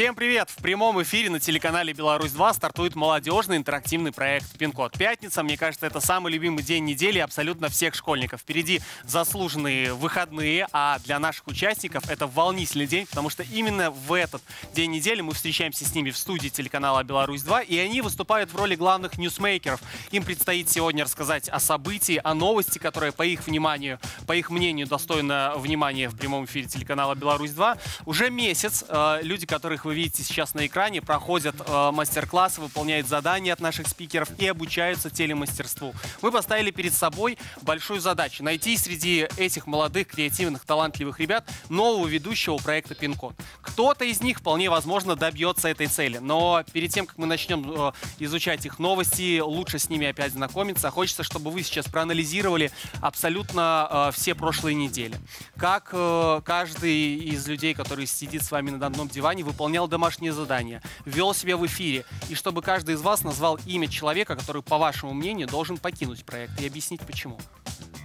Всем привет! В прямом эфире на телеканале «Беларусь-2» стартует молодежный интерактивный проект «Пин-код». Пятница, мне кажется, это самый любимый день недели абсолютно всех школьников. Впереди заслуженные выходные, а для наших участников это волнительный день, потому что именно в этот день недели мы встречаемся с ними в студии телеканала «Беларусь-2», и они выступают в роли главных ньюсмейкеров. Им предстоит сегодня рассказать о событии, о новости, которая, по их вниманию, по их мнению, достойна внимания в прямом эфире телеканала «Беларусь-2». Уже месяц э, люди, которых вы видите сейчас на экране, проходят э, мастер-классы, выполняют задания от наших спикеров и обучаются телемастерству. Мы поставили перед собой большую задачу – найти среди этих молодых, креативных, талантливых ребят нового ведущего проекта «Пин-код». Кто-то из них, вполне возможно, добьется этой цели. Но перед тем, как мы начнем э, изучать их новости, лучше с ними опять знакомиться, хочется, чтобы вы сейчас проанализировали абсолютно э, все прошлые недели. Как э, каждый из людей, который сидит с вами на одном диване, выполнял домашние задания, вел себя в эфире, и чтобы каждый из вас назвал имя человека, который, по вашему мнению, должен покинуть проект, и объяснить почему.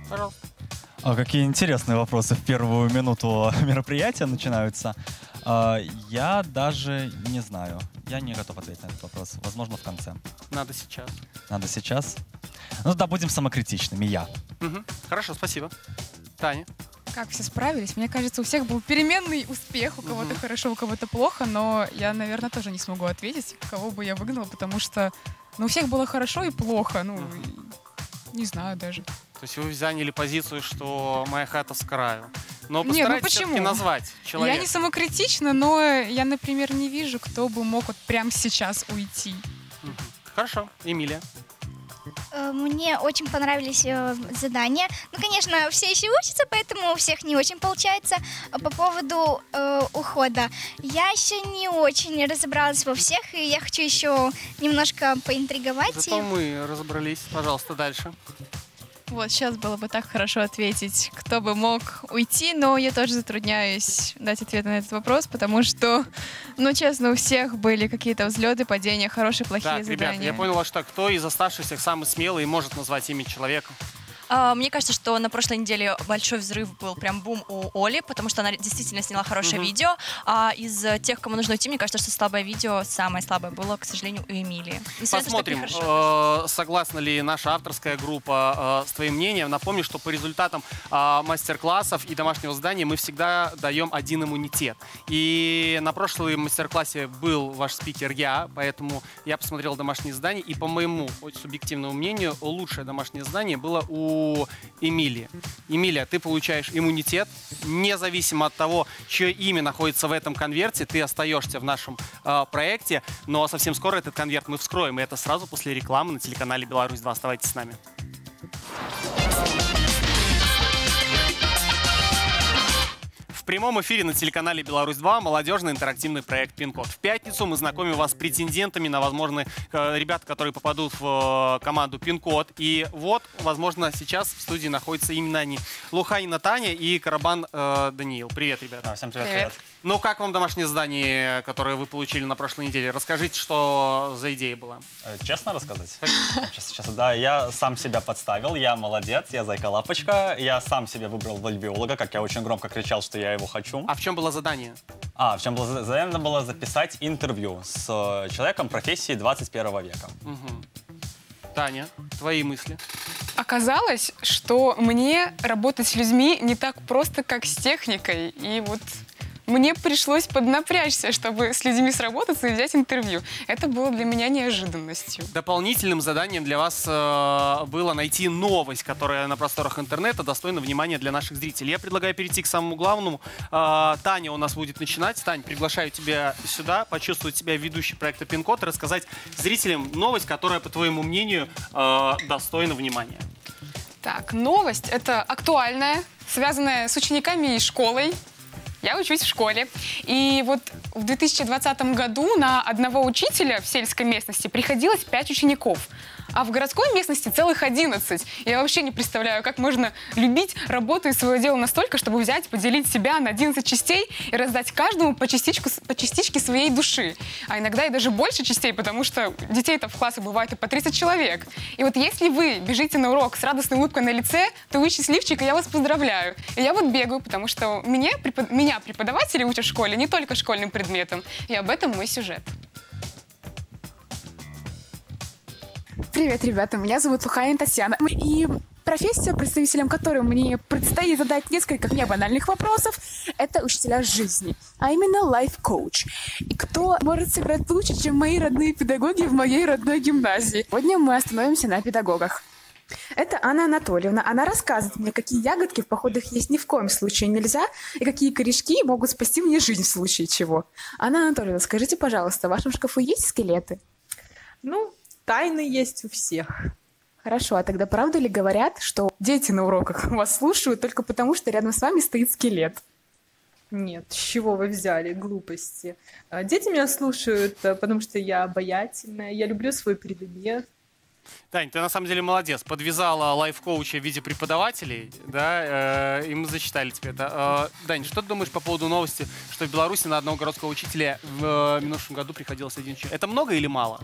Пожалуйста. А какие интересные вопросы в первую минуту мероприятия начинаются. А, Я даже не знаю. Я не готов ответить на этот вопрос. Возможно, в конце. Надо сейчас. Надо сейчас. Ну да, будем самокритичными. Я. Мгм. Хорошо, спасибо. Таня. Как все справились? Мне кажется, у всех был переменный успех, у кого-то Мгм. хорошо, у кого-то плохо, но я, наверное, тоже не смогу ответить, кого бы я выгнала, потому что ну, у всех было хорошо и плохо, ну, и не знаю даже. То есть вы заняли позицию, что моя хата с краю. Но Не, ну почему? назвать человека. Я не самокритична, но я, например, не вижу, кто бы мог вот прямо сейчас уйти. Мгм. Хорошо, Эмилия. Э, Мне очень понравились э, задания. Ну, конечно, все еще учатся, поэтому у всех не очень получается. А По поводу э, ухода. Я еще не очень разобралась во всех, и я хочу еще немножко поинтриговать. Зато и- мы разобрались. Пожалуйста, дальше. Вот, сейчас было бы так хорошо ответить, кто бы мог уйти, но я тоже затрудняюсь дать ответ на этот вопрос, потому что, ну, честно, у всех были какие-то взлеты, падения, хорошие, плохие Так, ребят, задания. я понял, что кто из оставшихся самый смелый и может назвать имя человека. А, Мне кажется, что на прошлой неделе большой взрыв был, прям бум у Оли, потому что она действительно сняла хорошее Мгм. видео. А из э, тех, кому нужно уйти, мне кажется, что слабое видео, самое слабое было, к сожалению, у Эмилии. Посмотрим, э, согласна ли наша авторская группа э, с твоим мнением. Напомню, что по результатам э, мастер-классов и домашнего задания мы всегда даем один иммунитет. И на прошлом мастер-классе был ваш спикер я, поэтому я посмотрел домашние задания, и по моему очень субъективному мнению, лучшее домашнее задание было у Эмилии. Эмилия, ты получаешь иммунитет, независимо от того, чье имя находится в этом конверте, ты остаешься в нашем э, проекте, но совсем скоро этот конверт мы вскроем, и это сразу после рекламы на телеканале «Беларусь-2». Оставайтесь с нами. В прямом эфире на телеканале «Беларусь-2» молодежный интерактивный проект «Пин-код». В пятницу мы знакомим вас с претендентами на возможные э, ребят, которые попадут в э, команду «Пин-код». И вот, возможно, сейчас в студии находятся именно они. Луханина Таня и Карабан э, Даниил. Привет, ребята. А, всем привет, Привет. Ну, как вам домашнее задание, которое вы получили на прошлой неделе? Расскажите, что за идея была. Э, Честно рассказать? Сейчас, сейчас, да, я сам себя подставил, я молодец, я зайка-лапочка, я сам себе выбрал вольбиолога, как я очень громко кричал, что я его хочу. А в чем было задание? А, в чем было задание было записать интервью с э, человеком профессии 21 века. Мгм. Таня, твои мысли. Оказалось, что мне работать с людьми не так просто, как с техникой. И вот мне пришлось поднапрячься, чтобы с людьми сработаться и взять интервью. Это было для меня неожиданностью. Дополнительным заданием для вас э, было найти новость, которая на просторах интернета достойна внимания для наших зрителей. Я предлагаю перейти к самому главному. Э, Таня у нас будет начинать. Тань, приглашаю тебя сюда, почувствовать себя ведущей проекта Пин-код и рассказать зрителям новость, которая, по твоему мнению, э, достойна внимания. Так, новость это актуальная, связанная с учениками и школой. Я учусь в школе. И вот в 2020 году на одного учителя в сельской местности приходилось 5 учеников. А в городской местности целых 11. Я вообще не представляю, как можно любить работу и свое дело настолько, чтобы взять, поделить себя на 11 частей и раздать каждому по, частичку, по частичке своей души. А иногда и даже больше частей, потому что детей-то в классе бывает и по 30 человек. И вот если вы бежите на урок с радостной улыбкой на лице, то вы счастливчик, и я вас поздравляю. И я вот бегаю, потому что мне, препод... меня преподаватели учат в школе не только школьным предметам. И об этом мой сюжет. Привет, ребята, меня зовут Луханин Татьяна. И профессия, представителям которой мне предстоит задать несколько небанальных вопросов, это учителя жизни, а именно лайф-коуч. И кто может сыграть лучше, чем мои родные педагоги в моей родной гимназии? Сегодня мы остановимся на педагогах. Это Анна Анатольевна. Она рассказывает мне, какие ягодки в походах есть ни в коем случае нельзя, и какие корешки могут спасти мне жизнь в случае чего. Анна Анатольевна, скажите, пожалуйста, в вашем шкафу есть скелеты? Ну, тайны есть у всех. Хорошо, а тогда правда ли говорят, что дети на уроках вас слушают только потому, что рядом с вами стоит скелет? Нет, с чего вы взяли глупости? А, Дети меня слушают, э, потому что я обаятельная, я люблю свой предмет. Тань, ты на самом деле молодец. Подвязала лайф-коуча в виде преподавателей, да, э, и мы зачитали тебе это. Э, Дань, что ты думаешь по поводу новости, что в Беларуси на одного городского учителя в э, минувшем году приходилось один человек? Это много или мало?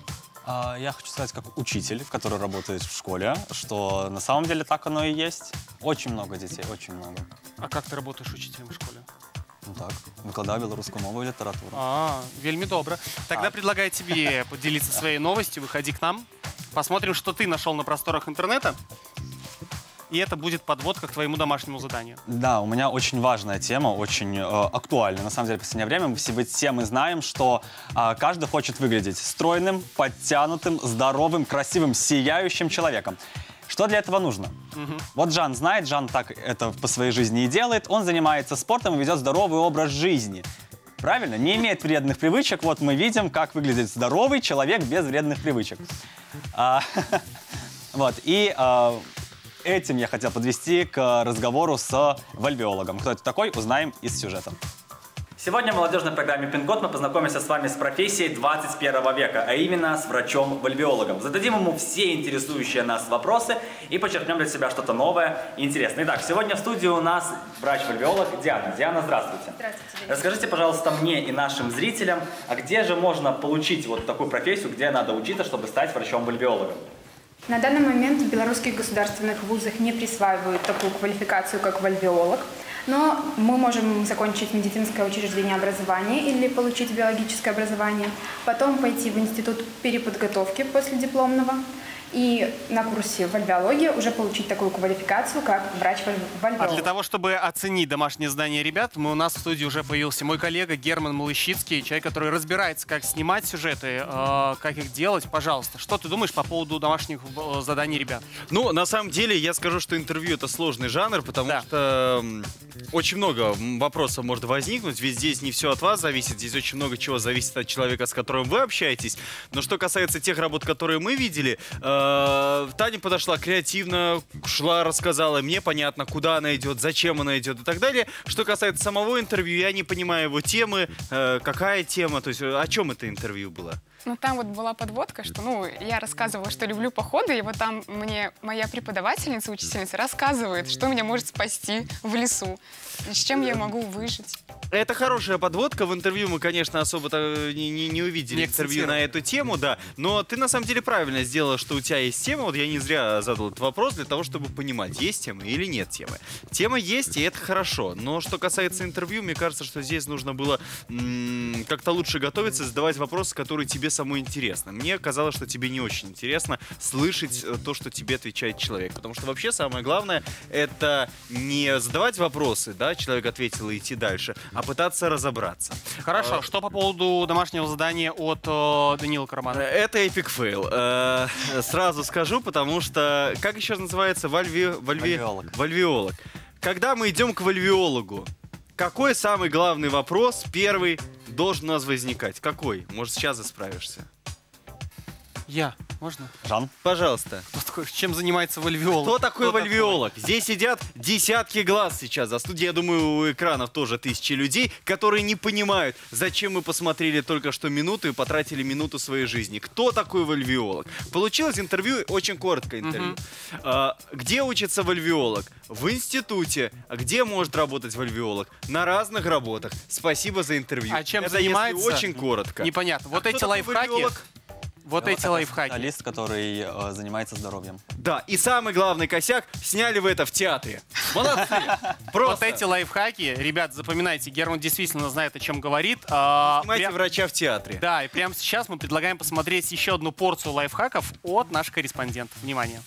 А, Я хочу сказать, как учитель, который работает в школе, что на самом деле так оно и есть. Очень много детей, очень много. А как ты работаешь учителем в школе? Ну так, викладаю белорусскую мову и литературу. А, вельми добро. Тогда А. предлагаю тебе поделиться своей новостью. Выходи к нам. Посмотрим, что ты нашел на просторах интернета. И это будет подводка к твоему домашнему заданию. Да, у меня очень важная тема, очень э, актуальная. На самом деле, в последнее время мы все, все мы знаем, что а, каждый хочет выглядеть стройным, подтянутым, здоровым, красивым, сияющим человеком. Что для этого нужно? Вот Жан знает, Жан так это по своей жизни и делает. Он занимается спортом и ведет здоровый образ жизни. Правильно? Не имеет вредных привычек. Вот мы видим, как выглядит здоровый человек без вредных привычек. А, вот, и а, этим я хотел подвести к разговору с вальвиологом. Кто это такой, узнаем из сюжета. Сегодня в молодежной программе «Пин-код» мы познакомимся с вами с профессией 21 века, а именно с врачом-вальвиологом. Зададим ему все интересующие нас вопросы и подчеркнем для себя что-то новое и интересное. Итак, сегодня в студии у нас врач-вальвиолог Диана. Диана, здравствуйте. Здравствуйте. Расскажите, пожалуйста, мне и нашим зрителям, а где же можно получить вот такую профессию, где надо учиться, чтобы стать врачом-вальвиологом? На данный момент в белорусских государственных вузах не присваивают такую квалификацию, как вальвиолог, но мы можем закончить медицинское учреждение образования или получить биологическое образование, потом пойти в институт переподготовки после дипломного и на курсе вальвиологии уже получить такую квалификацию, как А врач-вальвиолог. для того, чтобы оценить домашнее задание ребят, мы, у нас в студии уже появился мой коллега Герман Малыщицкий, человек, который разбирается, как снимать сюжеты, э, как их делать. Пожалуйста, что ты думаешь по поводу домашних э, заданий ребят? Ну, на самом деле, я скажу, что интервью это сложный жанр, потому Да. что очень много вопросов может возникнуть, ведь здесь не все от вас зависит, здесь очень много чего зависит от человека, с которым вы общаетесь. Но что касается тех работ, которые мы видели, э, Таня подошла креативно, шла, рассказала, мне понятно, куда она идет, зачем она идет и так далее. Что касается самого интервью, я не понимаю его темы, э, какая тема, то есть э, о чем это интервью было? Ну, там вот была подводка, что, ну, я рассказывала, что люблю походы, и вот там мне моя преподавательница, учительница рассказывает, что меня может спасти в лесу, и с чем я могу выжить. Это хорошая подводка. В интервью мы, конечно, особо-то не, не- не увидели Не интервью на эту тему, да. Но ты на самом деле правильно сделала, что у тебя есть тема. Вот я не зря задал этот вопрос для того, чтобы понимать, есть тема или нет темы. Тема есть, и это хорошо. Но что касается интервью, мне кажется, что здесь нужно было как-то лучше готовиться, задавать вопросы, которые тебе самой интересны. Мне казалось, что тебе не очень интересно слышать э, то, что тебе отвечает человек. Потому что вообще самое главное это не задавать вопросы, да, человек ответил и идти дальше, а пытаться разобраться. Хорошо, А. что по поводу домашнего задания от э, Данила Э, Карамана? Это epic fail. Э, Сразу скажу, потому что как еще называется вальви... вальви... Вальвиолог. Вальвиолог. Когда мы идем к вальвиологу, какой самый главный вопрос первый должен у нас возникать? Какой? Может, сейчас и справишься? Я. Можно? Жан? Пожалуйста. Кто такой, чем занимается вальвеолог? Кто такой Кто вальвеолог? Здесь сидят десятки глаз сейчас за студией. Я думаю, у экранов тоже тысячи людей, которые не понимают, зачем мы посмотрели только что минуту и потратили минуту своей жизни. Кто такой вальвеолог? Получилось интервью, очень короткое интервью. А, где учится вальвеолог? В институте. А где может работать вальвеолог? На разных работах. Спасибо за интервью. А чем Это если занимается? очень коротко. Непонятно. Вот А эти такой лайфхаки, вальвеолог? Вот эти лайфхаки. Специалист, который э, занимается здоровьем. Да, и самый главный косяк, сняли вы это в театре. Молодцы! Просто. Вот эти лайфхаки, ребят, запоминайте, Герман действительно знает, о чем говорит. А, Снимайте прям- врача в театре. Да, и прямо сейчас мы предлагаем посмотреть еще одну порцию лайфхаков от наших корреспондентов. Внимание.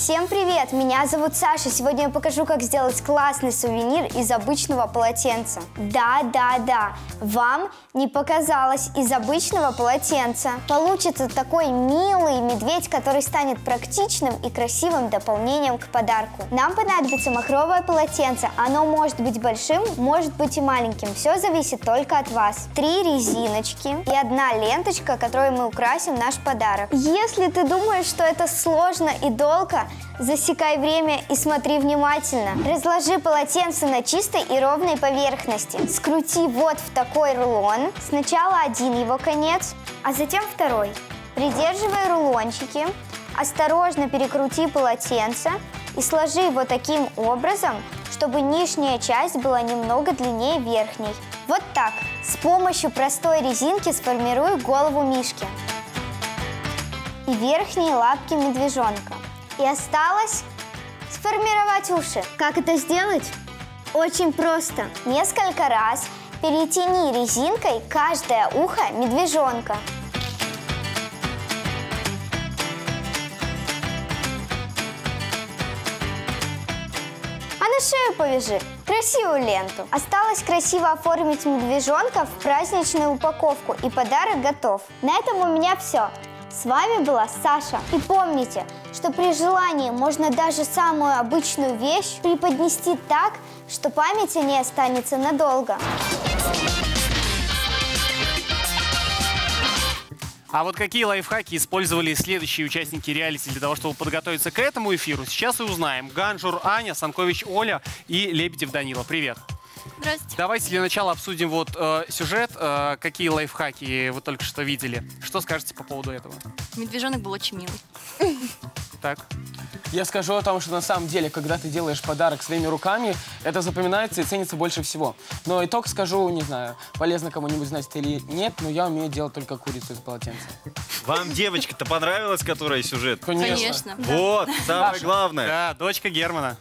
Всем привет! Меня зовут Саша. Сегодня я покажу, как сделать классный сувенир из обычного полотенца. Да, да, да, вам не показалось из обычного полотенца. Получится такой милый медведь, который станет практичным и красивым дополнением к подарку. Нам понадобится махровое полотенце. Оно может быть большим, может быть и маленьким. Все зависит только от вас. Три резиночки и одна ленточка, которой мы украсим наш подарок. Если ты думаешь, что это сложно и долго, засекай время и смотри внимательно. Разложи полотенце на чистой и ровной поверхности. Скрути вот в такой рулон. Сначала один его конец, а затем второй. Придерживай рулончики, осторожно перекрути полотенце и сложи его таким образом, чтобы нижняя часть была немного длиннее верхней. Вот так. С помощью простой резинки сформируй голову мишки и верхние лапки медвежонка. И осталось сформировать уши. Как это сделать? Очень просто. Несколько раз перетяни резинкой каждое ухо медвежонка. А на шею повяжи красивую ленту. Осталось красиво оформить медвежонка в праздничную упаковку, и подарок готов. На этом у меня все. С вами была Саша. И помните, что при желании можно даже самую обычную вещь преподнести так, что память о ней останется надолго. А вот какие лайфхаки использовали следующие участники реалити для того, чтобы подготовиться к этому эфиру, сейчас и узнаем. Ганжур Аня, Санкович Оля и Лебедев Данила. Привет. Здравствуйте. Давайте для начала обсудим вот э, сюжет. Э, какие лайфхаки вы только что видели? Что скажете по поводу этого? Медвежонок был очень милый. Так. Я скажу о том, что на самом деле, когда ты делаешь подарок своими руками, это запоминается и ценится больше всего. Но итог скажу, не знаю, полезно кому-нибудь знать это или нет, но я умею делать только курицу из полотенца. Вам девочка-то понравилась, которая сюжет? Конечно. Конечно. Вот, самое главное. Да, дочка Германа.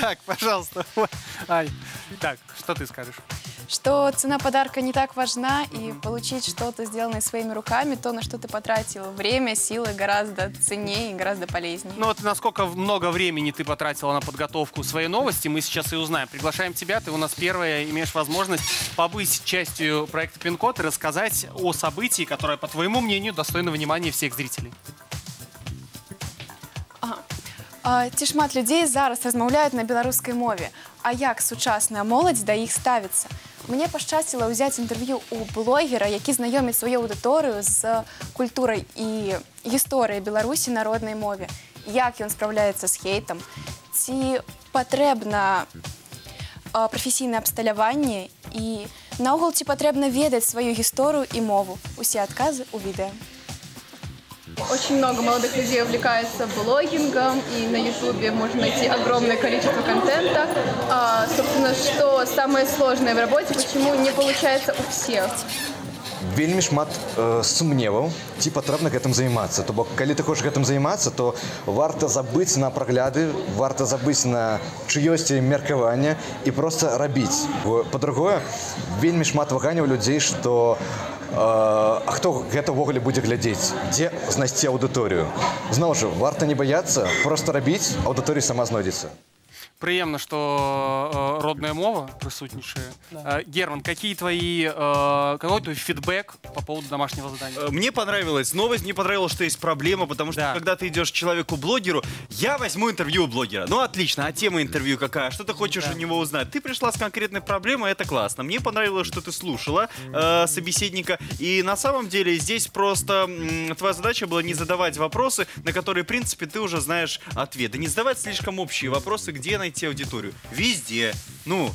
Так, пожалуйста. Ай. Так, что ты скажешь? что цена подарка не так важна, и получить что-то, сделанное своими руками, то, на что ты потратил время, силы, гораздо ценнее и гораздо полезнее. Ну вот насколько много времени ты потратила на подготовку своей новости, мы сейчас и узнаем. Приглашаем тебя, ты у нас первая, имеешь возможность побыть частью проекта Пин-код и рассказать о событии, которое, по твоему мнению, достойно внимания всех зрителей. А, Ці шмат людей зараз размаўляюць на беларускай мове. А як сучасная моладзь да іх ставіцца? Мне пашчасціла ўзяць інтэрв'ю у блогера, які знаёміць сваю аўдыторыю з культурай і гісторыяй Беларусі народнай мове. Як ён спраўляецца з хейтам? Ці патрэбна а, прафесійнае абсталяванне і наогул ці патрэбна ведаць сваю гісторыю і мову? Усе адказы ў відэа. Очень много молодых людей увлекается блогингом, и на Ютубе можно найти огромное количество контента. А, собственно, что самое сложное в работе, почему не получается у всех? вельмі шмат э, сумневаў ці патрэбна гэтым займацца то бок калі ты хочаш гэтым займацца то варта забыць на прагляды варта забыць на чыёсьці меркаванне і просто рабіць Бо, па-другое вельмі шмат ваганняў людзей што э, а хто гэта ўвогуле будзе глядзець дзе знайсці аўдыторыю зноў жа варта не баяцца просто рабіць аўдыторыя сама знойдзецца Приємно, что э, родная мова присутнейшая. Э, Герман, какие твои, э, какой твой фидбэк по поводу домашнего задания? Э, Мне понравилась новость, мне понравилось, что есть проблема, потому что когда ты идешь к человеку-блогеру, я возьму интервью у блогера. Ну, отлично, а тема интервью какая? Что ты хочешь у него узнать? Ты пришла с конкретной проблемой, это классно. Мне понравилось, что ты слушала э, собеседника, и на самом деле здесь просто м, твоя задача была не задавать вопросы, на которые, в принципе, ты уже знаешь ответы. Не задавать слишком общие вопросы, где найти аудиторию. Везде. Ну,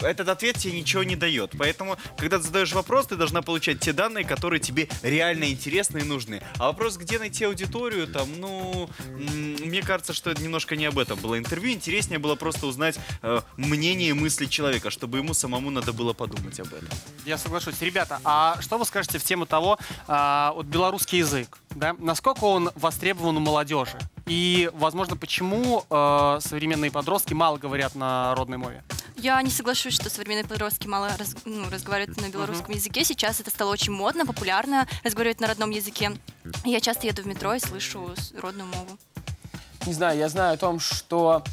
этот ответ тебе ничего не дает. Поэтому, когда ты задаешь вопрос, ты должна получать те данные, которые тебе реально интересны и нужны. А вопрос, где найти аудиторию, там, ну, мне кажется, что это немножко не об этом было интервью. Интереснее было просто узнать э, мнение и мысли человека, чтобы ему самому надо было подумать об этом. Я соглашусь. Ребята, а что вы скажете в тему того, а, вот белорусский язык, да, насколько он востребован у молодежи? И, возможно, почему э, современные подростки мало говорят на родной мове? Я не соглашусь, что современные подростки мало раз- ну, разговаривают на белорусском языке. Сейчас это стало очень модно, популярно разговаривать на родном языке. Я часто еду в метро и слышу родную мову. Не знаю, я знаю о том, что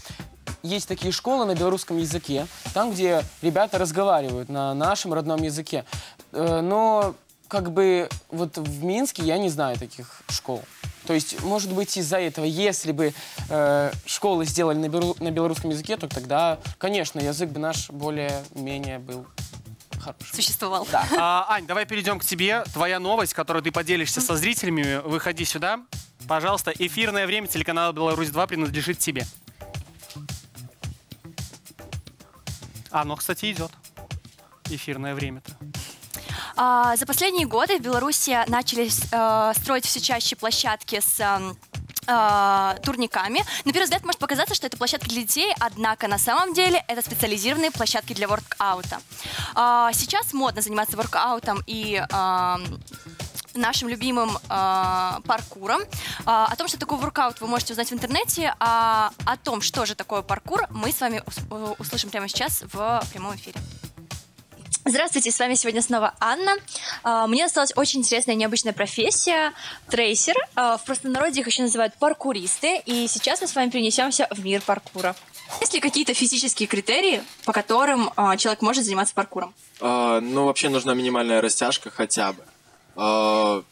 есть такие школы на белорусском языке, там, где ребята разговаривают на нашем родном языке. Э, Но как бы вот в Минске я не знаю таких школ. То есть, может быть, из-за этого, если бы э, школы сделали на, белору- на белорусском языке, то тогда, конечно, язык бы наш более-менее был хороший. Существовал. Да. А, Ань, давай перейдем к тебе. Твоя новость, которую ты поделишься со зрителями. Выходи сюда. Пожалуйста, эфирное время телеканала «Беларусь-2» принадлежит тебе. А, оно, кстати, идет. Эфирное время-то. А, за последние годы в Беларуси начали э, строить все чаще площадки с эм, э, турниками. На первый взгляд может показаться, что это площадки для детей, однако на самом деле это специализированные площадки для воркаута. А, сейчас модно заниматься воркаутом и эм, нашим любимым э, паркуром. А, о том, что такое воркаут, вы можете узнать в интернете. А о том, что же такое паркур, мы с вами э, услышим прямо сейчас в прямом эфире. Здравствуйте, с вами сегодня снова Анна. А, Мне осталась очень интересная и необычная профессия – трейсер. А, В простонародье их еще называют паркуристы. И сейчас мы с вами перенесемся в мир паркура. Есть ли какие-то физические критерии, по которым а, человек может заниматься паркуром? А, ну, вообще нужна минимальная растяжка хотя бы. А,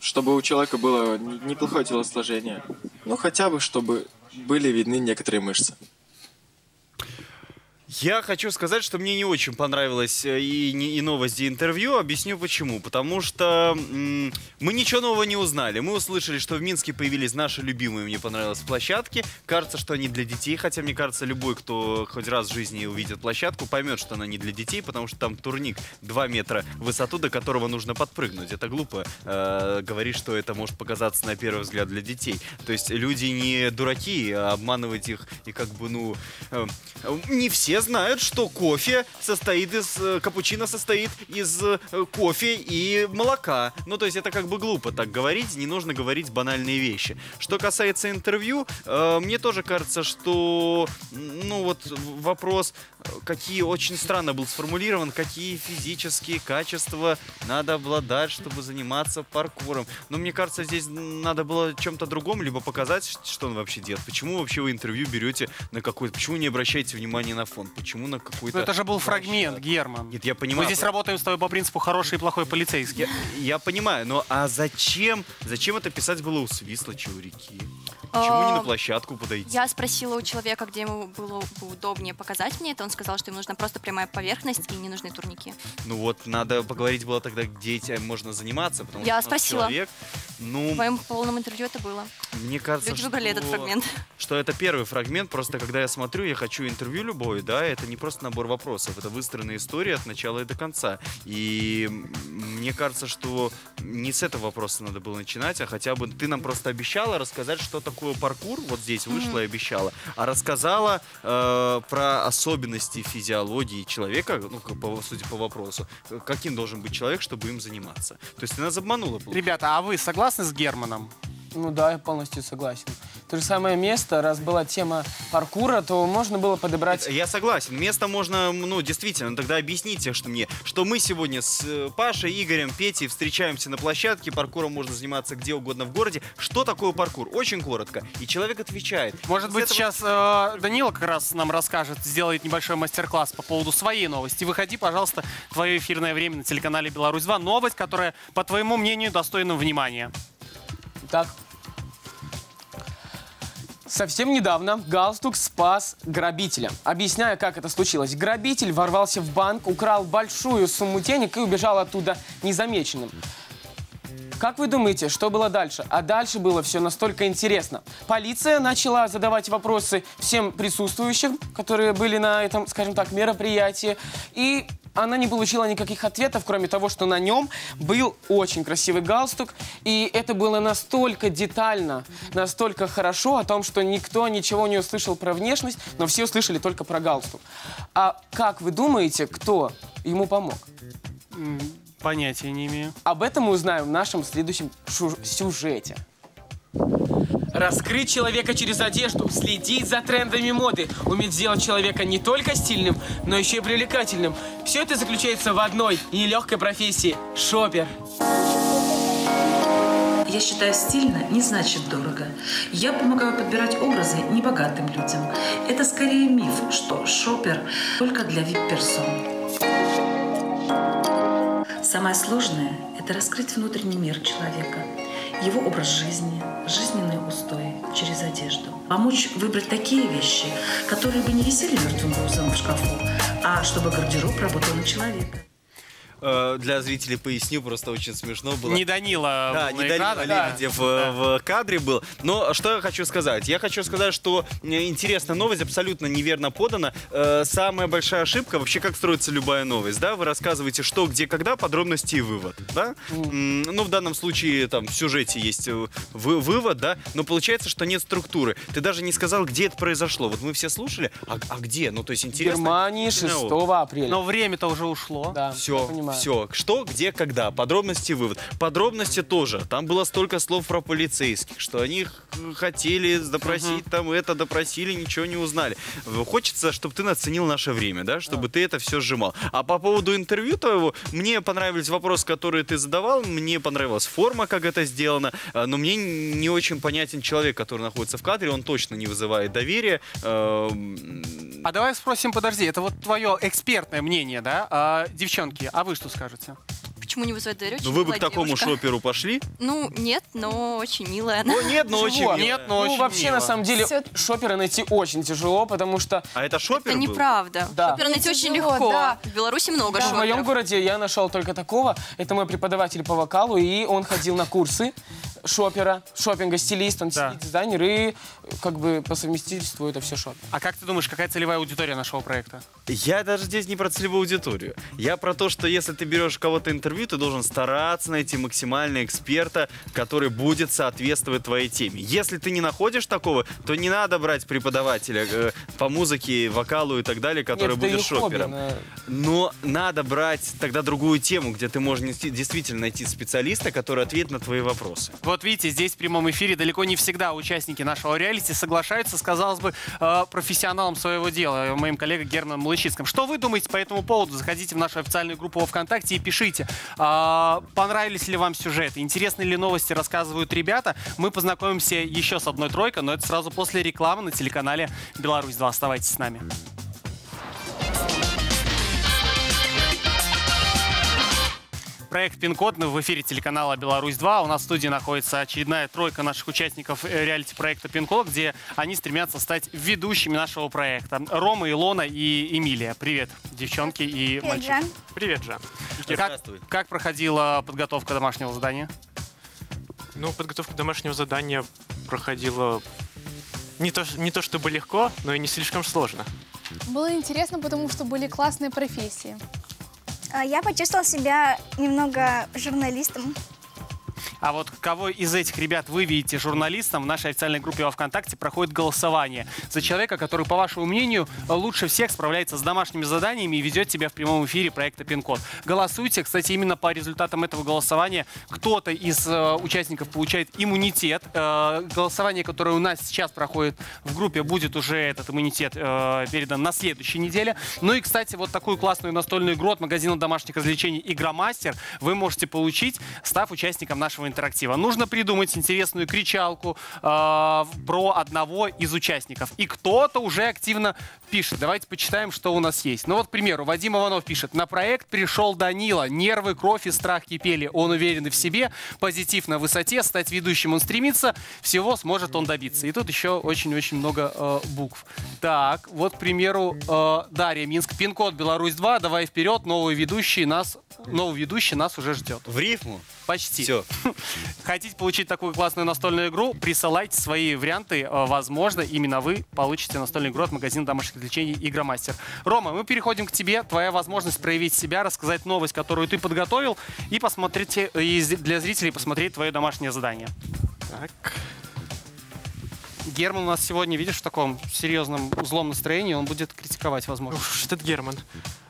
чтобы у человека было неплохое телосложение. Ну, хотя бы, чтобы были видны некоторые мышцы. Я хочу сказать, что мне не очень понравилось э, и, и новость, и интервью. Объясню почему. Потому что мы ничего нового не узнали. Мы услышали, что в Минске появились наши любимые, мне понравилось, площадки. Кажется, что они для детей, хотя мне кажется, любой, кто хоть раз в жизни увидит площадку, поймет, что она не для детей, потому что там турник 2 метра в высоту, до которого нужно подпрыгнуть. Это глупо э, говорить, что это может показаться на первый взгляд для детей. То есть люди не дураки, а обманывать их и как бы, ну, э, не все знают, что кофе состоит из, э, капучино состоит из э, кофе и молока. Ну, то есть это как бы глупо так говорить, не нужно говорить банальные вещи. Что касается интервью, э, мне тоже кажется, что, ну, вот вопрос, какие очень странно был сформулирован, какие физические качества надо обладать, чтобы заниматься паркуром. Но мне кажется, здесь надо было чем-то другом, либо показать, что он вообще делает. Почему вообще вы интервью берете на какой-то... Почему не обращаете внимания на фон? Почему на какой-то... Ну, это же был фрагмент, Герман. Нет, я Мы понимаю. здесь работаем с тобой по принципу хороший и плохой полицейский. Я, я понимаю, но а зачем, зачем это писать было у Свислоча, у реки? Почему не на А, площадку подойти? Я спросила у человека, где ему было бы удобнее показать мне это. Он сказал, что ему нужна просто прямая поверхность и не нужны турники. Ну вот, надо поговорить было тогда, где этим можно заниматься, потому Я что спросила. человек, ну, В моем полном интервью это было. мне кажется, Люди выбрали этот что- фрагмент. Что это первый фрагмент, просто когда я смотрю, я хочу интервью любое, да, это не просто набор вопросов, это выстроенная история от начала и до конца. И мне кажется, что не с этого вопроса надо было начинать, а хотя бы ты нам просто обещала рассказать, что такое паркур, вот здесь вышла и обещала, а рассказала э, про особенности физиологии человека, ну, по, судя по вопросу, каким должен быть человек, чтобы им заниматься. То есть нас обманула. Ребята, а вы согласны с Германом? Ну да, я полностью согласен. то же самое место, раз была тема паркура, то можно было подобрать... Я согласен. Место можно, ну, действительно, тогда объясните, что мне, что мы сегодня с э, Пашей, Игорем, Петей встречаемся на площадке, паркуром можно заниматься где угодно в городе. Что такое паркур? Очень коротко. И человек отвечает. Может быть, этого- сейчас э, Данила как раз нам расскажет, сделает небольшой мастер-класс по поводу своей новости. Выходи, пожалуйста, твое эфирное время на телеканале «Беларусь-2». Новость, которая, по твоему мнению, достойна внимания. Так. Совсем недавно галстук спас грабителя. Объясняю, как это случилось. Грабитель ворвался в банк, украл большую сумму денег и убежал оттуда незамеченным. Как вы думаете, что было дальше? А дальше было все настолько интересно. Полиция начала задавать вопросы всем присутствующим, которые были на этом, скажем так, мероприятии. И она не получила никаких ответов, кроме того, что на нем был очень красивый галстук. И это было настолько детально, настолько хорошо о том, что никто ничего не услышал про внешность, но все услышали только про галстук. А как вы думаете, кто ему помог? Понятия не имею. Об этом мы узнаем в нашем следующем сюжете. Раскрыть человека через одежду, следить за трендами моды, уметь сделать человека не только стильным, но еще и привлекательным. Все это заключается в одной нелегкой профессии – шопер. Я считаю, стильно не значит дорого. Я помогаю подбирать образы небогатым людям. Это скорее миф, что шопер только для вип-персон. Самое сложное – это раскрыть внутренний мир человека, его образ жизни, жизненные устои через одежду. Помочь выбрать такие вещи, которые бы не висели мертвым грузом в шкафу, а чтобы гардероб работал на человека. Э, Для зрителей поясню, просто очень смешно было. Не Данила Да, не Данила экране, да. Лебедев в, в кадре был. Но что я хочу сказать? Я хочу сказать, что э, интересная новость абсолютно неверно подана. Э, самая большая ошибка, вообще как строится любая новость, да? Вы рассказываете, что, где, когда, подробности и вывод, да? М, Ну, в данном случае, там, в сюжете есть э, вы- вывод, да? Но получается, что нет структуры. Ты даже не сказал, где это произошло. Вот мы все слушали, а, а где? Ну, то есть В интересно. Германии 6 апреля. Но время-то уже ушло. Да, Все, понимаю. все. Что, где, когда. Подробности, вывод. Подробности тоже. Там было столько слов про полицейских, что они хотели допросить там это, допросили, ничего не узнали. Хочется, чтобы ты наценил наше время, да, чтобы ты это все сжимал. А по поводу интервью твоего, мне понравились вопросы, которые ты задавал, мне понравилась форма, как это сделано, а, но мне не очень понятен человек, который находится в кадре, он точно не вызывает доверия. Эм, А давай спросим, подожди, это вот твое экспертное мнение, да? А, девчонки, а вы что скажете? Почему не вызывает доверие? Ну вы бы к такому девушка. шоперу пошли? Ну, нет, но очень милая она. Ну, нет, но очень милая. Нет, но Ну, очень вообще, мило. на самом деле, шопера найти очень тяжело, потому что А это шопер Это был? неправда. Да. Шопера найти очень Тяжело, легко. да. В Беларуси много в моем шоперов. городе я нашел только такого. Это мой преподаватель по вокалу, и он ходил на курсы шопера, шопинга, стилист, он Да. дизайнер, и как бы по совместительству это все шопер. А как ты думаешь, какая целевая аудитория нашего проекта? Я даже здесь не про целевую аудиторию. Я про то, что если ты берешь у кого-то интервью, ты должен стараться найти максимально эксперта, который будет соответствовать твоей теме. Если ты не находишь такого, то не надо брать преподавателя э, по музыке, вокалу и так далее, который Нет, будет хобби, шопером. но- Но надо брать тогда другую тему, где ты можешь действительно найти специалиста, который ответит на твои вопросы. Вот видите, здесь в прямом эфире далеко не всегда участники нашего реалити соглашаются с, казалось бы, э, профессионалом своего дела, моим коллегой Германом Малышицким. Что вы думаете по этому поводу? Заходите в нашу официальную группу во ВКонтакте и пишите, а, понравились ли вам сюжеты, интересны ли новости рассказывают ребята. Мы познакомимся еще с одной тройкой, но это сразу после рекламы на телеканале «Беларусь-2». Оставайтесь с нами. Проект «Пин-код» в эфире телеканала «Беларусь-2». У нас в студии находится очередная тройка наших участников э, реалити-проекта «Пин-код», где они стремятся стать ведущими нашего проекта. Рома, Илона и Эмилия. Привет, девчонки и Привет, мальчики. Жан. Привет, Жан. Как, как проходила подготовка домашнего задания? Ну, подготовка домашнего задания проходила не то, не то чтобы легко, но и не слишком сложно. Было интересно, потому что были классные профессии. А, Я почувствовала себя немного журналистом. А вот кого из этих ребят вы видите журналистом, в нашей официальной группе во ВКонтакте проходит голосование за человека, который, по вашему мнению, лучше всех справляется с домашними заданиями и ведет тебя в прямом эфире проекта Пин-код. Голосуйте. Кстати, именно по результатам этого голосования кто-то из э, участников получает иммунитет. Э, голосование, которое у нас сейчас проходит в группе, будет уже этот иммунитет э, передан на следующей неделе. Ну и, кстати, вот такую классную настольную игру от магазина домашних развлечений «Игромастер» вы можете получить, став участником нашего интерактива. Нужно придумать интересную кричалку э, про одного из участников. И кто-то уже активно пишет. Давайте почитаем, что у нас есть. Ну вот, к примеру, Вадим Иванов пишет. На проект пришел Данила. Нервы, кровь и страх кипели. Он уверен в себе, позитив на высоте, стать ведущим он стремится. Всего сможет он добиться. И тут еще очень-очень много э, букв. Так, вот, к примеру, э, Дарья Минск. Пин-код Беларусь 2. Давай вперед. Новый ведущий нас, новый ведущий нас уже ждет. В рифму? Почти. Все. Хотите получить такую классную настольную игру? Присылайте свои варианты. Э, Возможно, именно вы получите настольную игру от магазина домашних развлечений «Игромастер». Рома, мы переходим к тебе. Твоя возможность проявить себя, рассказать новость, которую ты подготовил, и посмотреть, э, и для зрителей посмотреть твое домашнее задание. Так. Герман у нас сегодня, видишь, в таком серьезном злом настроении. Он будет критиковать, возможно. Уф, этот Герман.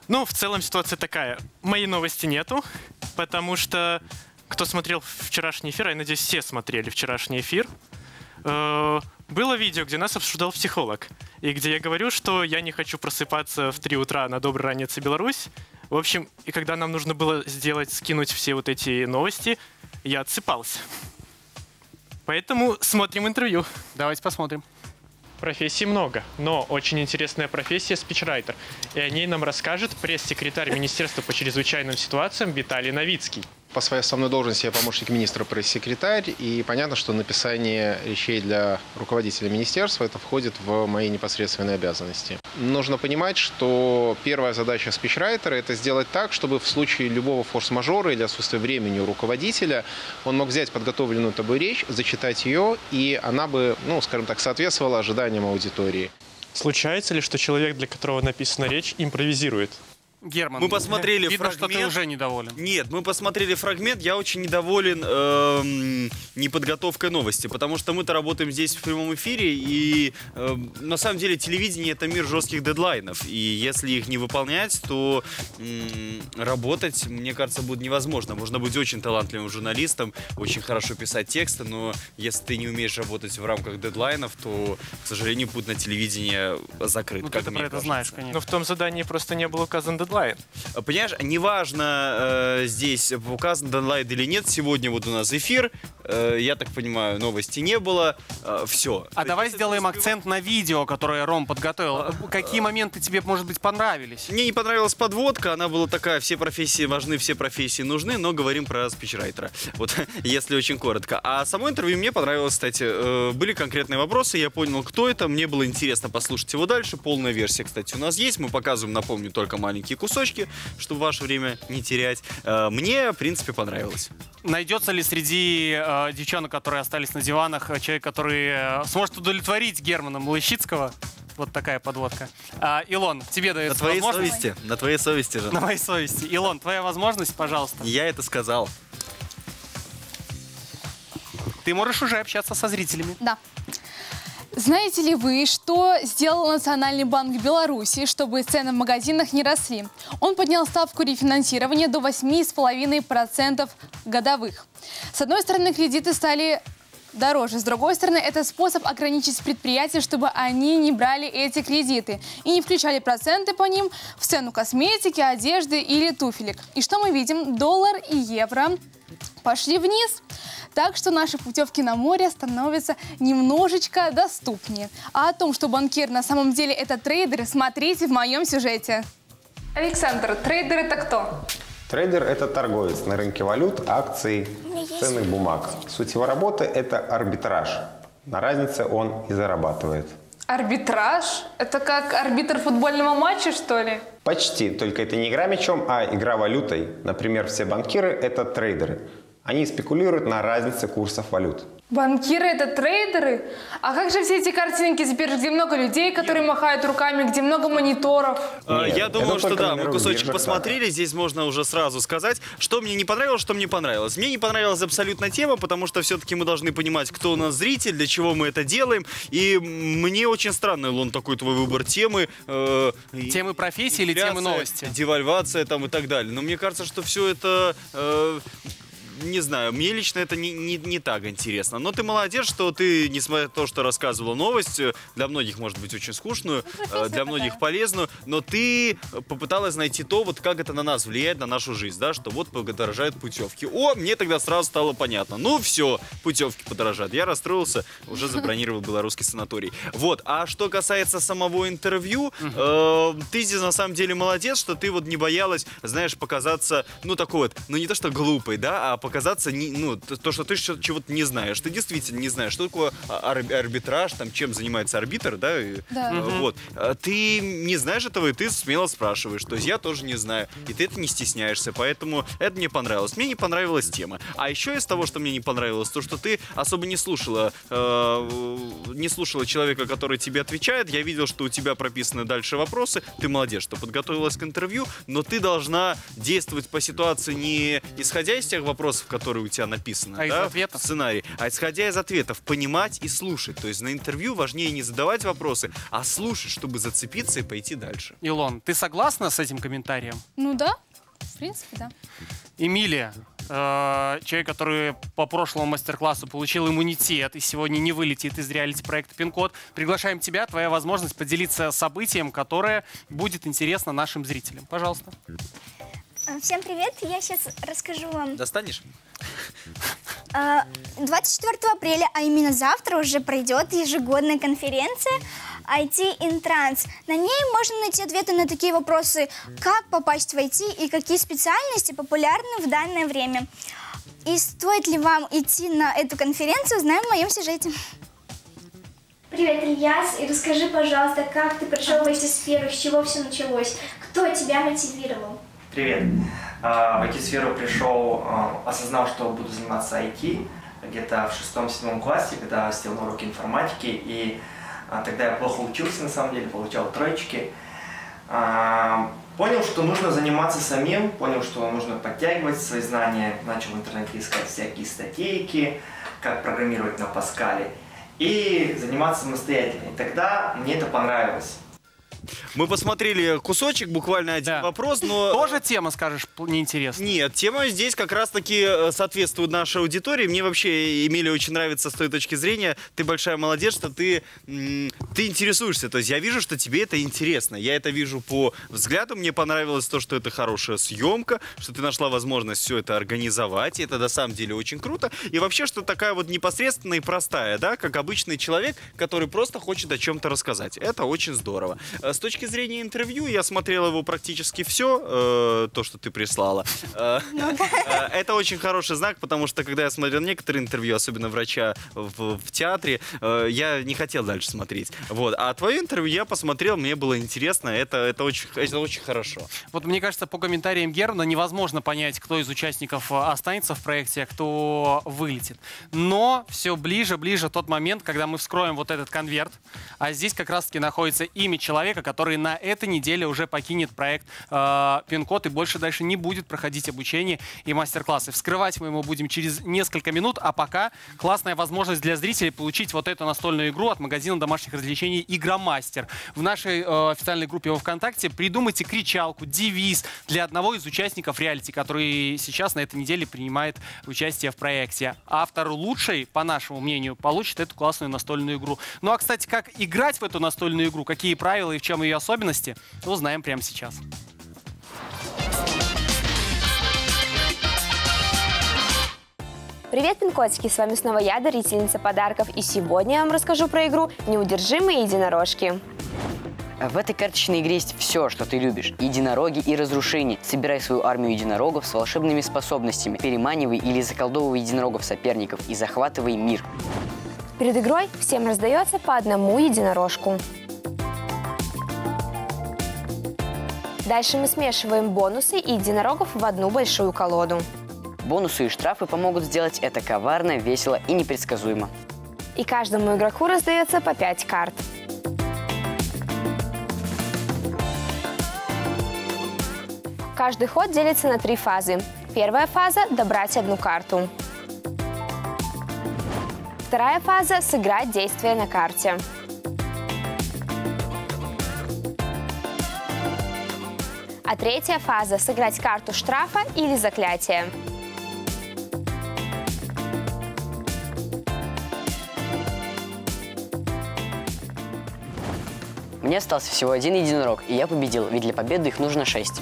Ну, в целом ситуация такая. Моей новости нету, потому что кто смотрел вчерашний эфир, а я надеюсь, все смотрели вчерашний эфир, э, было видео, где нас обсуждал психолог, и где я говорю, что я не хочу просыпаться в 3 утра на доброй ранице Беларусь. В общем, и когда нам нужно было сделать, скинуть все вот эти новости, я отсыпался. Поэтому смотрим интервью. Давайте посмотрим. Профессий много, но очень интересная профессия спичрайтер. И о ней нам расскажет пресс-секретарь Министерства по чрезвычайным ситуациям Виталий Новицкий. По своей основной должности я помощник министра пресс-секретарь, и понятно, что написание речей для руководителя министерства это входит в мои непосредственные обязанности. Нужно понимать, что первая задача спичрайтера это сделать так, чтобы в случае любого форс-мажора или отсутствия времени у руководителя он мог взять подготовленную тобой речь, зачитать ее, и она бы, ну, скажем так, соответствовала ожиданиям аудитории. Случается ли, что человек, для которого написана речь, импровизирует? Герман, Мы посмотрели видно, фрагмент. что ты уже недоволен. Нет, мы посмотрели фрагмент. Я очень недоволен эм, неподготовкой новости, потому что мы-то работаем здесь в прямом эфире, и эм, на самом деле телевидение это мир жестких дедлайнов, и если их не выполнять, то м, работать, мне кажется, будет невозможно. Можно быть очень талантливым журналистом, очень хорошо писать тексты, но если ты не умеешь работать в рамках дедлайнов, то, к сожалению, путь на телевидение закрыт. Ну, как ты мне про это кажется. знаешь, конечно. Но в том задании просто не был указан дедлайн. Понимаешь, неважно э, здесь указан дедлайн или нет, сегодня вот у нас эфир, э, я так понимаю, новости не было, все. А давай сделаем акцент на видео, которое Ром подготовил. Какие моменты тебе, может быть, понравились? Мне не понравилась подводка, она была такая, все профессии важны, все профессии нужны, но говорим про спичрайтера, вот, если очень коротко. А само интервью мне понравилось, кстати, э, были конкретные вопросы, я понял, кто это, мне было интересно послушать его дальше, полная версия, кстати, у нас есть, мы показываем, напомню, только маленькие кусочки, чтобы ваше время не терять. Э, Мне, в принципе, понравилось. Найдется ли среди э, девчонок, которые остались на диванах, э, человек, который э, сможет удовлетворить Германа Малыщицкого? Вот такая подводка. А, Илон, тебе На дается твоей возможность. совести, на твоей совести же. На моей совести. Илон, твоя возможность, пожалуйста. Я это сказал. Ты можешь уже общаться со зрителями. Да. Знаете ли вы, что сделал Национальный банк Беларуси, чтобы цены в магазинах не росли? Он поднял ставку рефинансирования до 8,5% годовых. С одной стороны, кредиты стали дороже. С другой стороны, это способ ограничить предприятия, чтобы они не брали эти кредиты и не включали проценты по ним в цену косметики, одежды или туфелек. И что мы видим? Доллар и евро пошли вниз. Так что наши путевки на море становятся немножечко доступнее. А о том, что банкир на самом деле это трейдер, смотрите в моем сюжете. Александр, трейдер это кто? Трейдер – это торговец на рынке валют, акций, ценных бумаг. Суть его работы – это арбитраж. На разнице он и зарабатывает. Арбитраж? Это как арбитр футбольного матча, что ли? Почти, только это не игра мячом, а игра валютой. Например, все банкиры – это трейдеры. Они спекулируют на разнице курсов валют. Банкиры — это трейдеры? А как же все эти картинки теперь, где много людей, которые махают руками, где много мониторов? А, Нет, Я думаю, что да, мы кусочек биржах посмотрели, здесь можно уже сразу сказать, что мне не понравилось, что мне понравилось. Мне не понравилась абсолютно тема, потому что все-таки мы должны понимать, кто у нас зритель, для чего мы это делаем. И мне очень странно, Илон, такой твой выбор темы. э, Темы профессии или темы новости? Девальвация там и так далее. Но мне кажется, что все это... э, не знаю, мне лично это не, не, не так интересно. Но ты молодец, что ты, несмотря на то, что рассказывала новость, для многих, может быть, очень скучную, э, для многих полезную, но ты попыталась найти то, вот как это на нас влияет, на нашу жизнь, да, что вот подорожают путевки. О, мне тогда сразу стало понятно. Ну, все, путевки подорожают. Я расстроился, уже забронировал белорусский санаторий. Вот, а что касается самого интервью, э, ты здесь на самом деле молодец, что ты вот не боялась, знаешь, показаться, ну, такой вот, ну, не то, что глупой, да, а показаться, не, ну, то, что ты что- чего-то не знаешь. Ты действительно не знаешь, что такое а- ар- арбитраж, там, чем занимается арбитр, да, Да. э, вот. А Ты не знаешь этого, и ты смело спрашиваешь. То есть я тоже не знаю, и ты это не стесняешься, поэтому это мне понравилось. Мне не понравилась тема. А еще из того, что мне не понравилось, то, что ты особо не слушала, э, не слушала человека, который тебе отвечает. Я видел, что у тебя прописаны дальше вопросы. Ты молодец, что подготовилась к интервью, но ты должна действовать по ситуации не исходя из тех вопросов, которые у тебя написаны, А из да, ответов? в сценарии, а исходя из ответов, понимать и слушать. То есть на интервью важнее не задавать вопросы, а слушать, чтобы зацепиться и пойти дальше. Илон, ты согласна с этим комментарием? Ну да, в принципе, да. Эмилия, э, человек, который по прошлому мастер-классу получил иммунитет и сегодня не вылетит из реалити-проекта «Пин-код», приглашаем тебя, твоя возможность поделиться событием, которое будет интересно нашим зрителям. Пожалуйста. А, Всем привет, я сейчас расскажу вам. Достанешь? А, 24 апреля, а именно завтра, уже пройдет ежегодная конференция IT in Trans. На ней можно найти ответы на такие вопросы, как попасть в IT и какие специальности популярны в данное время. И стоит ли вам идти на эту конференцию, узнаем в моем сюжете. Привет, Ильяс, и расскажи, пожалуйста, как ты пришел в эти сферы, с чего все началось, кто тебя мотивировал? Привет. А, В IT-сферу пришел, а, осознал, что буду заниматься IT где-то в шестом-седьмом классе, когда сел на уроки информатики, и а, тогда я плохо учился, на самом деле, получал троечки. Понял, что нужно заниматься самим, понял, что нужно подтягивать свои знания, начал в интернете искать всякие статейки, как программировать на Паскале, и заниматься самостоятельно. И тогда мне это понравилось. Мы посмотрели кусочек, буквально один вопрос, но... Тоже тема, скажешь, п- неинтересна? Нет, тема здесь как раз-таки э, соответствует нашей аудитории. Мне вообще, Эмилия, очень нравится с той точки зрения. Ты большая молодец, что ты, м, ты интересуешься. То есть я вижу, что тебе это интересно. Я это вижу по взгляду. Мне понравилось то, что это хорошая съемка, что ты нашла возможность все это организовать. И это на самом деле очень круто. И вообще, что такая вот непосредственная и простая, да, как обычный человек, который просто хочет о чем-то рассказать. Это очень здорово. Э, С точки зрения интервью, я смотрел его практически все, то, что ты прислала. Э, э, Это очень хороший знак, потому что, когда я смотрел некоторые интервью, особенно врача в, в театре, э, я не хотел дальше смотреть. Вот. А твое интервью я посмотрел, мне было интересно, это, это, очень, это очень хорошо. Вот мне кажется, по комментариям Германа невозможно понять, кто из участников э, останется в проекте, а кто вылетит. Но все ближе, ближе тот момент, когда мы вскроем вот этот конверт, а здесь как раз-таки находится имя человека, который на этой неделе уже покинет проект э, Пин-код и больше дальше не будет проходить обучение и мастер-классы. Вскрывать мы его будем через несколько минут, а пока классная возможность для зрителей получить вот эту настольную игру от магазина домашних развлечений «Игромастер». В нашей э, официальной группе во ВКонтакте придумайте кричалку, девиз для одного из участников реалити, который сейчас на этой неделе принимает участие в проекте. Автор лучший, по нашему мнению, получит эту классную настольную игру. Ну а, кстати, как играть в эту настольную игру, какие правила и в чем ее особенности, узнаем прямо сейчас. Привет, пинкотики! С вами снова я, дарительница подарков, и сегодня я вам расскажу про игру «Неудержимые единорожки». В этой карточной игре есть все, что ты любишь. Единороги и разрушения. Собирай свою армию единорогов с волшебными способностями. Переманивай или заколдовывай единорогов соперников и захватывай мир. Перед игрой всем раздается по одному единорожку. Дальше мы смешиваем бонусы и единорогов в одну большую колоду. Бонусы и штрафы помогут сделать это коварно, весело и непредсказуемо. И каждому игроку раздается по 5 карт. Каждый ход делится на три фазы. Первая фаза – добрать одну карту. Вторая фаза – сыграть действие на карте. А третья фаза – сыграть карту штрафа или заклятия. Мне остался всего один единорог, и я победил, ведь для победы их нужно шесть.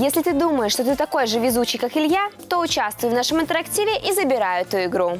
Если ты думаешь, что ты такой же везучий, как Илья, то участвуй в нашем интерактиве и забирай эту игру.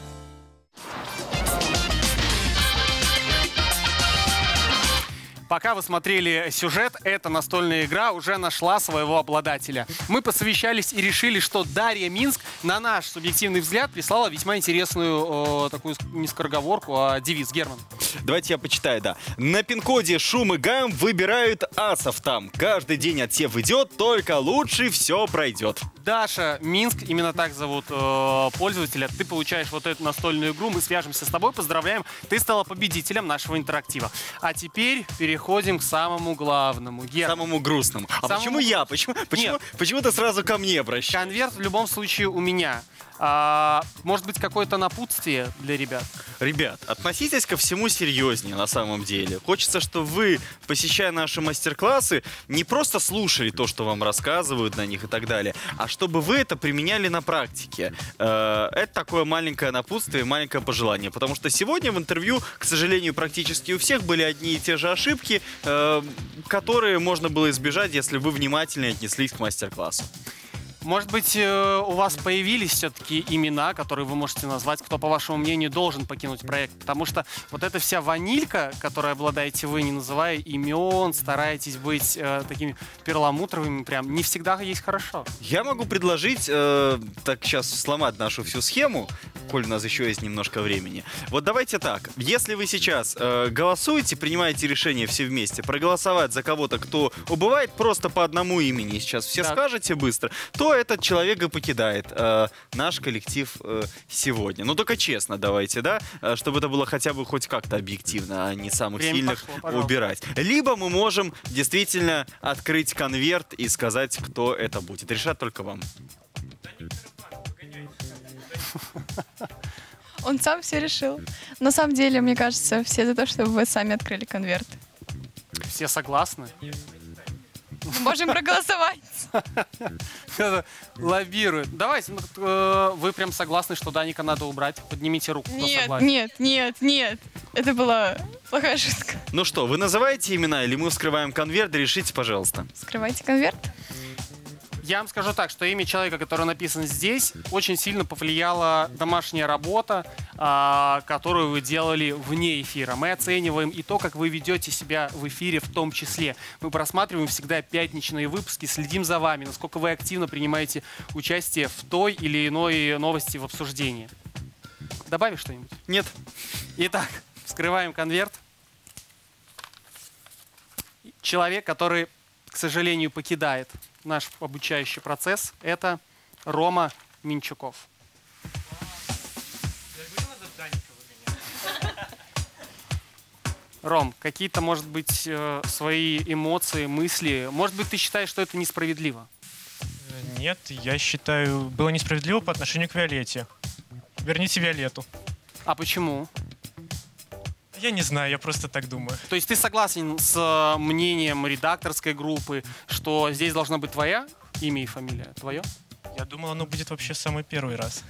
Пока вы смотрели сюжет, эта настольная игра уже нашла своего обладателя. Мы посовещались и решили, что Дарья Минск, на наш субъективный взгляд, прислала весьма интересную э, такую не скороговорку, а девиз. Герман. Давайте я почитаю, да. На пин-коде шум и гам выбирают асов там. Каждый день отсев идет, только лучше все пройдет. Даша Минск, именно так зовут э, пользователя. Ты получаешь вот эту настольную игру, мы свяжемся с тобой, поздравляем. Ты стала победителем нашего интерактива. А теперь переходим к самому главному. Герман. Самому грустному. А Самому- почему я? Почему, почему, Нет. почему ты сразу ко мне обращаешься? Конверт в любом случае у меня. А, может быть, какое-то напутствие для ребят? Ребят, относитесь ко всему серьезнее на самом деле. Хочется, чтобы вы, посещая наши мастер-классы, не просто слушали то, что вам рассказывают на них и так далее, а чтобы вы это применяли на практике. Э, Это такое маленькое напутствие, маленькое пожелание. Потому что сегодня в интервью, к сожалению, практически у всех были одни и те же ошибки, э, которые можно было избежать, если вы внимательнее отнеслись к мастер-классу. Может быть, э, у вас появились все-таки имена, которые вы можете назвать, кто, по вашему мнению, должен покинуть проект? Потому что вот эта вся ванилька, которой обладаете вы, не называя имен, стараетесь быть э, такими перламутровыми, прям не всегда есть хорошо. Я могу предложить, э, так сейчас сломать нашу всю схему, коль у нас еще есть немножко времени. Вот давайте так, если вы сейчас э, голосуете, принимаете решение все вместе, проголосовать за кого-то, кто убывает просто по одному имени, сейчас все Так. скажете быстро, то этот человек и покидает э, наш коллектив э, сегодня. Ну только честно давайте, да, Э, чтобы это было хотя бы хоть как-то объективно, а не самых Время сильных пошло, пожалуйста. убирать. Либо мы можем действительно открыть конверт и сказать, кто это будет. Решать только вам. Он сам все решил. На самом деле, мне кажется, все за то, чтобы вы сами открыли конверт. Все согласны? Мы можем проголосовать. Лоббирует. Давайте, э, вы прям согласны, что Даника надо убрать? Поднимите руку, Нет, нет, нет, нет. Это была плохая шутка. Ну что, вы называете имена или мы вскрываем конверт? Решите, пожалуйста. Скрывайте конверт. Я вам скажу так, что имя человека, который написан здесь, очень сильно повлияла домашняя работа, а, которую вы делали вне эфира. Мы оцениваем и то, как вы ведете себя в эфире в том числе. Мы просматриваем всегда пятничные выпуски, следим за вами, насколько вы активно принимаете участие в той или иной новости в обсуждении. Добавишь что-нибудь? Нет. Итак, вскрываем конверт. Человек, который, к сожалению, покидает наш обучающий процесс, это Рома Минчуков. Ром, какие-то, может быть, э, свои эмоции, мысли? Может быть, ты считаешь, что это несправедливо? Нет, я считаю, было несправедливо по отношению к Виолетте. Верните Виолетту. А почему? Я не знаю, я просто так думаю. То есть ты согласен с э, мнением редакторской группы, что здесь должна быть твоя имя и фамилия? Твое? Я думал, оно будет вообще самый первый раз.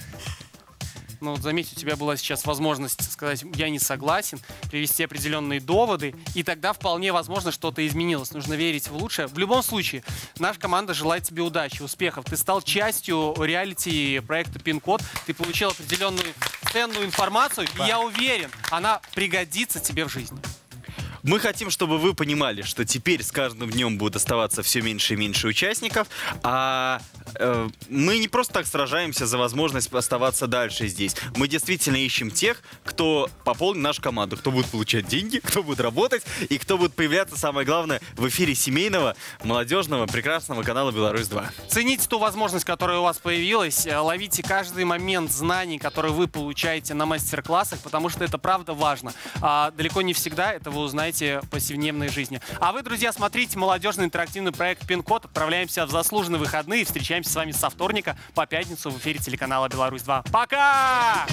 Ну, вот заметь, у тебя была сейчас возможность сказать, я не согласен, привести определенные доводы, и тогда вполне возможно что-то изменилось. Нужно верить в лучшее. В любом случае, наша команда желает тебе удачи, успехов. Ты стал частью реалити проекта Пин-код, ты получил определенную ценную информацию, и я уверен, она пригодится тебе в жизни. Мы хотим, чтобы вы понимали, что теперь с каждым днем будет оставаться все меньше и меньше участников, а э, мы не просто так сражаемся за возможность оставаться дальше здесь. Мы действительно ищем тех, кто пополнит нашу команду, кто будет получать деньги, кто будет работать и кто будет появляться, самое главное, в эфире семейного, молодежного, прекрасного канала «Беларусь-2». Цените ту возможность, которая у вас появилась. Э, Ловите каждый момент знаний, которые вы получаете на мастер-классах, потому что это правда важно. А далеко не всегда это вы узнаете в повседневной жизни. А вы, друзья, смотрите молодежный интерактивный проект «Пин-код». Отправляемся в заслуженные выходные. Встречаемся с вами со вторника по пятницу в эфире телеканала «Беларусь-2». Пока!